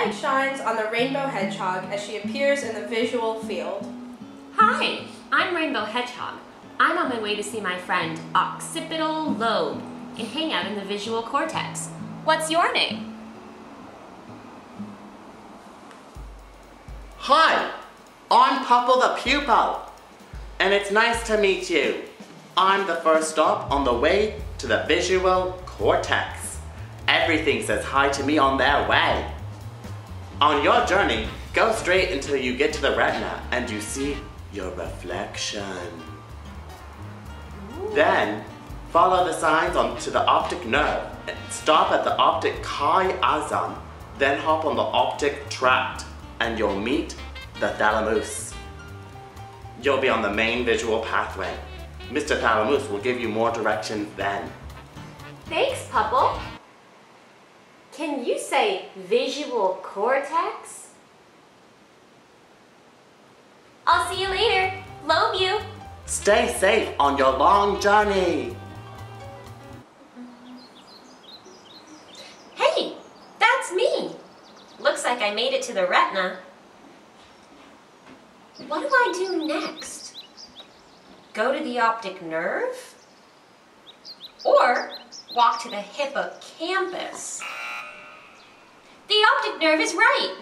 light shines on the rainbow hedgehog as she appears in the visual field. Hi, I'm Rainbow Hedgehog. I'm on my way to see my friend Occipital Lobe and hang out in the visual cortex. What's your name? Hi, I'm Pupple the Pupil, and it's nice to meet you. I'm the first stop on the way to the visual cortex. Everything says hi to me on their way. On your journey, go straight until you get to the retina and you see your reflection. Then, follow the signs onto the optic nerve. and Stop at the optic chiasm, then hop on the optic tract, and you'll meet the thalamus. You'll be on the main visual pathway. Mr. Thalamus will give you more directions then. Thanks, Pupple. Can you say visual cortex? I'll see you later. Lobe you. Stay safe on your long journey. Hey, that's me. Looks like I made it to the retina. What do I do next? Go to the optic nerve? Or walk to the hippocampus? The optic nerve is right.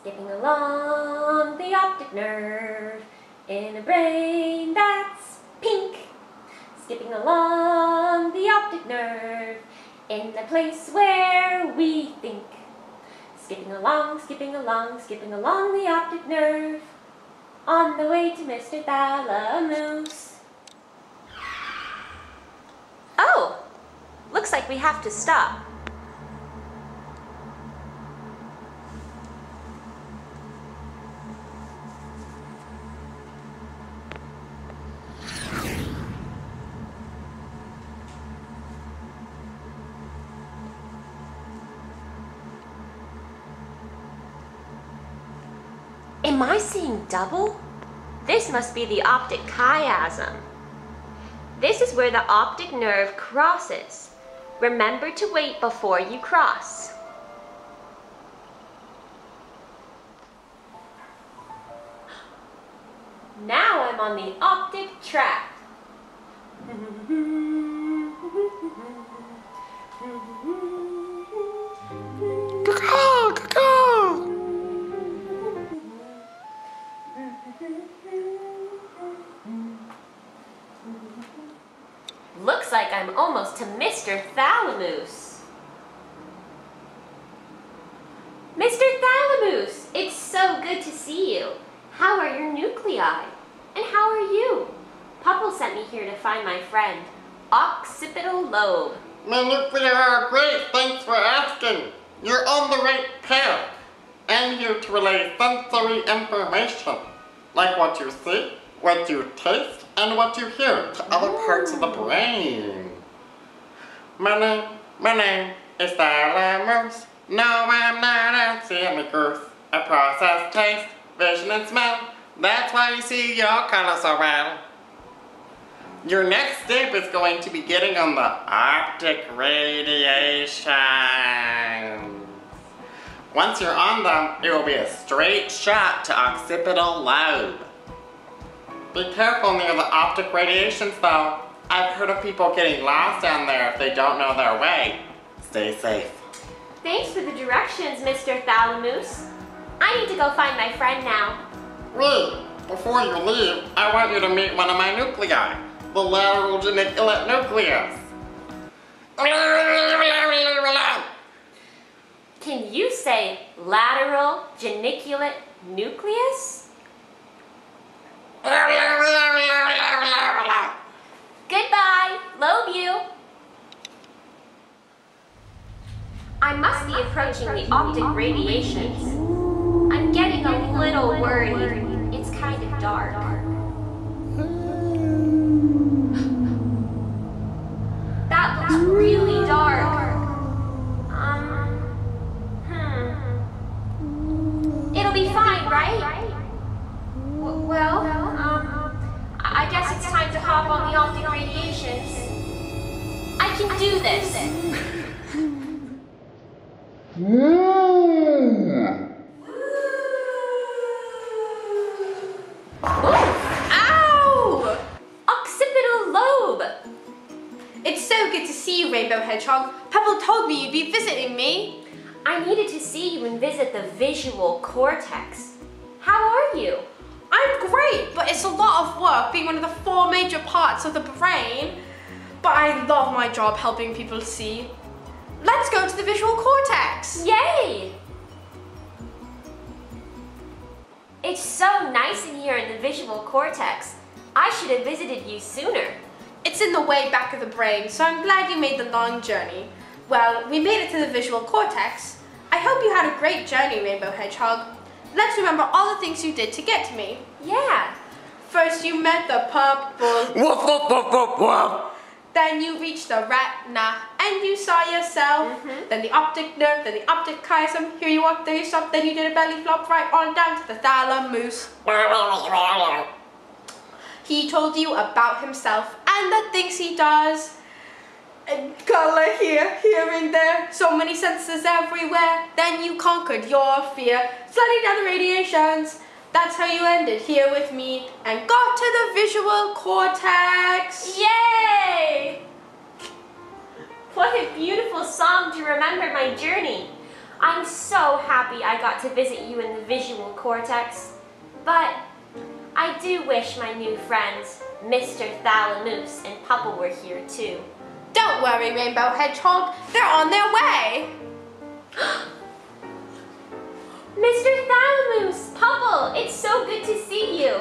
Skipping along the optic nerve in a brain that's pink. Skipping along the optic nerve in the place where we think. Skipping along, skipping along, skipping along the optic nerve on the way to Mr. Thalamus. Oh, looks like we have to stop. Am I seeing double? This must be the optic chiasm. This is where the optic nerve crosses. Remember to wait before you cross. Now I'm on the optic tract. Like I'm almost to Mr. Thalamus. Mr. Thalamus, it's so good to see you. How are your nuclei? And how are you? Pupple sent me here to find my friend, Occipital Lobe. My nuclei are great, thanks for asking. You're on the right path. I'm here to relay sensory information, like what you see, what you taste, and what you hear to other parts of the brain. My name, my name is Thalamus. No, I'm not a goose. I process taste, vision, and smell. That's why you see your color so well. Your next step is going to be getting on the optic radiation. Once you're on them, it will be a straight shot to occipital lobe. Be careful near the optic radiations though. I've heard of people getting lost down there if they don't know their way. Stay safe. Thanks for the directions, Mr. Thalamus. I need to go find my friend now. Wait, before you leave, I want you to meet one of my nuclei, the lateral geniculate nucleus. Can you say lateral geniculate nucleus? Goodbye, lobe you. I must be approaching the optic radiations. I'm getting a little worried. It's kind of dark. Mm. Ow! Occipital lobe. It's so good to see you, Rainbow Hedgehog. Pupple told me you'd be visiting me. I needed to see you and visit the visual cortex. How are you? I'm great, but it's a lot of work being one of the four major parts of the brain. But I love my job helping people see. Let's go to the visual cortex. Yay! It's so nice in here in the visual cortex. I should have visited you sooner. It's in the way back of the brain, so I'm glad you made the long journey. Well, we made it to the visual cortex. I hope you had a great journey, Rainbow Hedgehog. Let's remember all the things you did to get to me. Yeah. First, you met the purple. Woof, woof, woof, woof, woof. Then you reached the retina and you saw yourself. Mm-hmm. Then the optic nerve, then the optic chiasm. Here you walk, there you stop, then you did a belly flop right on down to the thalamus. He told you about himself and the things he does. And color here, here and there, so many senses everywhere. Then you conquered your fear, sliding down the radiations. That's how you ended here with me and got to the visual cortex. Yay! What a beautiful song to remember my journey. I'm so happy I got to visit you in the visual cortex. But I do wish my new friends, Mr. Thalamus and Pupple were here too. Don't worry, Rainbow Hedgehog, they're on their way. see you.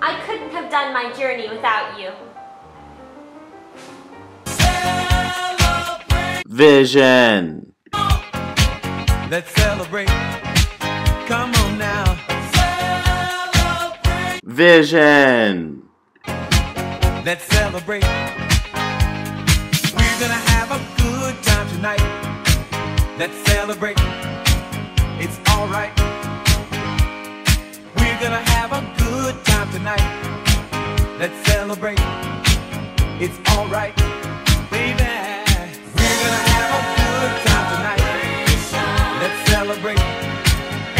I couldn't have done my journey without you. Vision. Let's celebrate. Come on now. Vision. Let's celebrate. We're gonna have a good time tonight. Let's celebrate. It's alright. We're gonna have a good time tonight. Let's celebrate. It's alright. Baby. We're gonna have a good time tonight. Let's celebrate.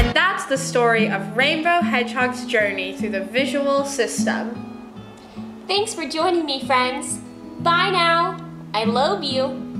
And that's the story of Rainbow Hedgehog's journey through the visual system. Thanks for joining me, friends. Bye now. I love you.